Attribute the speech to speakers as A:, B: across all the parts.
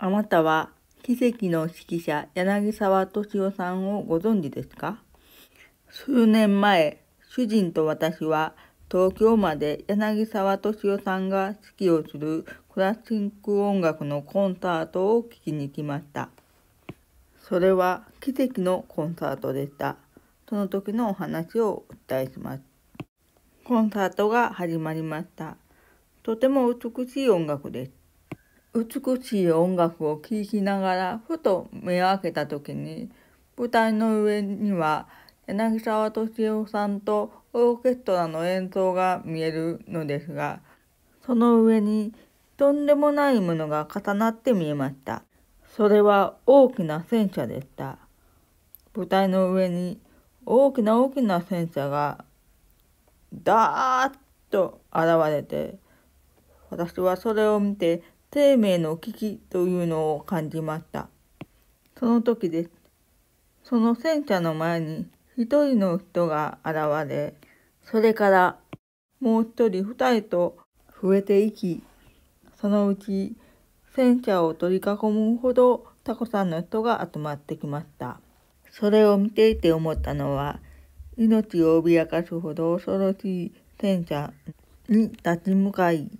A: あなたは奇跡の指揮者柳沢敏夫さんをご存知ですか？数年前、主人と私は東京まで柳沢敏夫さんが指揮をするクラシック音楽のコンサートを聴きに来ました。それは奇跡のコンサートでした。その時のお話をお伝えします。コンサートが始まりました。とても美しい音楽です。美しい音楽を聴きながらふと目を開けた時に舞台の上には柳沢敏夫さんとオーケストラの演奏が見えるのですがその上にとんでもないものが重なって見えました。それは大きな戦車でした。舞台の上に大きな大きな戦車がダーッと現れて私はそれを見て生命の危機というのを感じました。その時です。その戦車の前に一人の人が現れ、それからもう一人二人と増えていき、そのうち戦車を取り囲むほどたくさんの人が集まってきました。それを見ていて思ったのは、命を脅かすほど恐ろしい戦車に立ち向かい、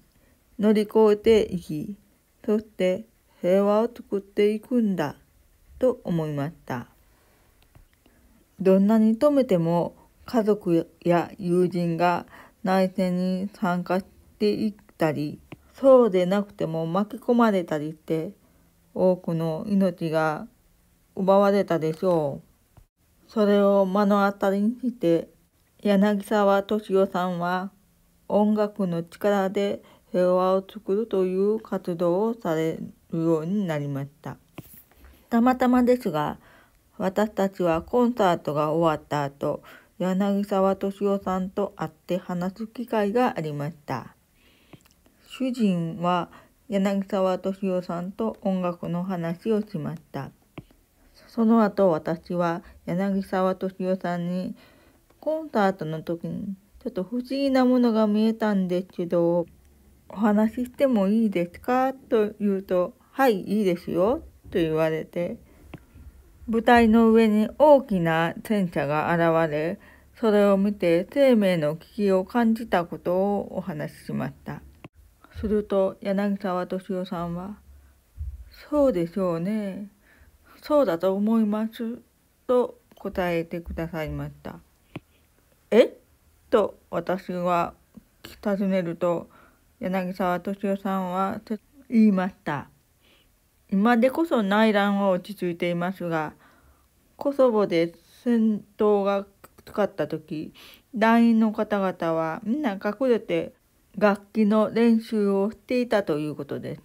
A: 乗り越えていき、そして平和を作っていくんだと思いました。どんなに止めても家族や友人が内戦に参加していったり、そうでなくても巻き込まれたりして、多くの命が奪われたでしょう。それを目の当たりにして柳沢敏夫さんは音楽の力で平和を作るという活動をされるようになりました。たまたまですが、私たちはコンサートが終わった後、柳沢敏夫さんと会って話す機会がありました。主人は柳沢敏夫さんと音楽の話をしました。その後私は柳沢敏夫さんにコンサートの時にちょっと不思議なものが見えたんですけど、お話ししてもいいですか？と言うと、はい、いいですよ、と言われて、舞台の上に大きな戦車が現れ、それを見て生命の危機を感じたことをお話ししました。すると柳沢敏夫さんは、そうでしょうね。そうだと思います。と答えてくださいました。え？と私は尋ねると柳沢敏夫さんは言いました。今でこそ内乱は落ち着いていますがコソボで戦闘が使った時団員の方々はみんな隠れて楽器の練習をしていたということです。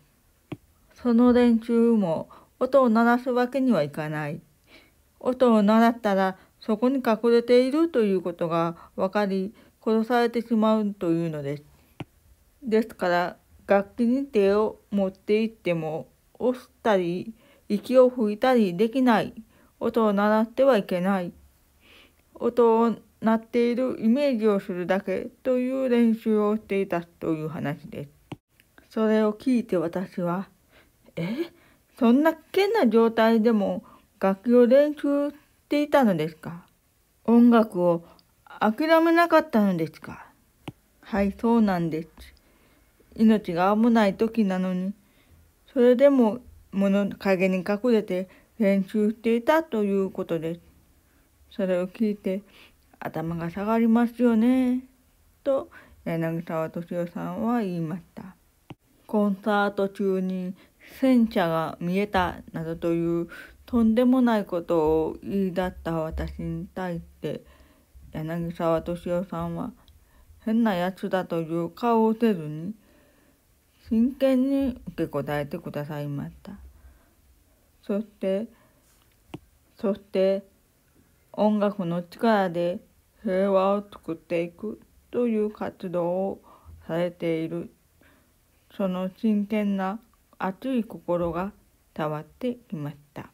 A: その練習も音を鳴らすわけにはいかない。音を鳴らったらそこに隠れているということが分かり殺されてしまうというのです。ですから楽器に手を持っていっても押したり息を吹いたりできない音を鳴らしてはいけない音を鳴っているイメージをするだけという練習をしていたという話です。それを聞いて私は「え？そんな危険な状態でも楽器を練習していたのですか？音楽を諦めなかったのですか？はいそうなんです。命が危ない時なのにそれでも物陰に隠れて練習していたということです。それを聞いて頭が下がりますよね。と柳沢敏夫さんは言いました。コンサート中に戦車が見えたなどというとんでもないことを言い出った私に対して柳沢敏夫さんは変なやつだという顔をせずに真剣に受け答えてくださいました。そしてそして音楽の力で平和を作っていくという活動をされているその真剣な熱い心が伝わっていました。